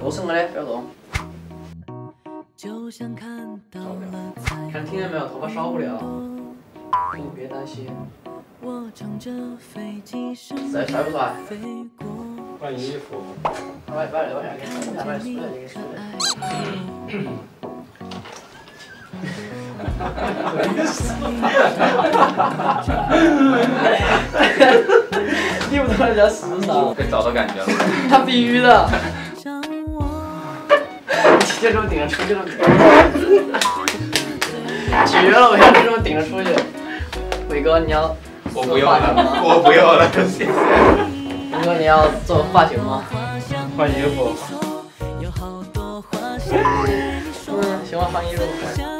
都是我的，不要动。看听见没有，头发烧不了，你别担心。帅帅不帅？换衣服。你不懂人家时尚，可以找到感觉了。他必须的。就这么顶着出去了，绝了！我要就这么顶着出去。伟哥，你要我不要了，我不要了，谢谢。伟哥，你要做发型吗？换衣服。嗯，行吧，换衣服。